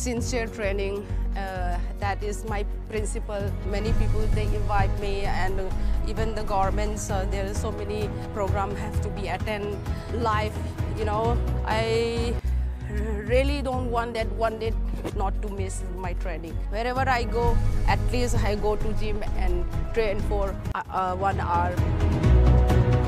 sincere training. Uh, that is my principle. Many people they invite me, and even the governments. Uh, there are so many programs have to be attend live. You know, I really don't want that one day not to miss my training. Wherever I go, at least I go to gym and train for uh, uh, one hour.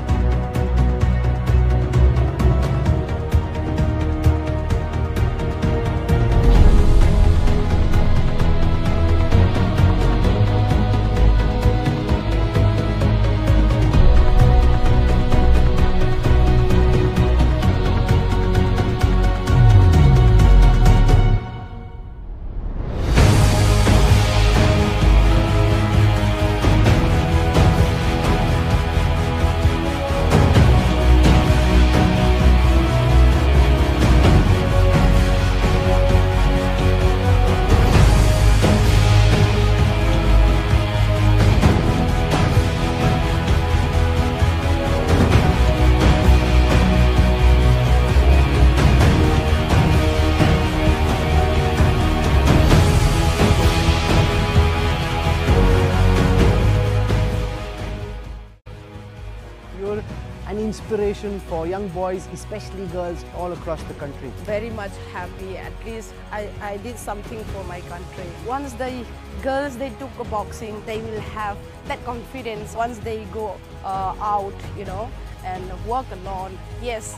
You're an inspiration for young boys, especially girls, all across the country. very much happy. At least I, I did something for my country. Once the girls they took a boxing, they will have that confidence. Once they go uh, out, you know, and work alone. Yes,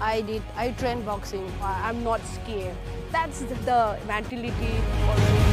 I did. I train boxing. I- I'm not scared. That's the, the mentality. for me.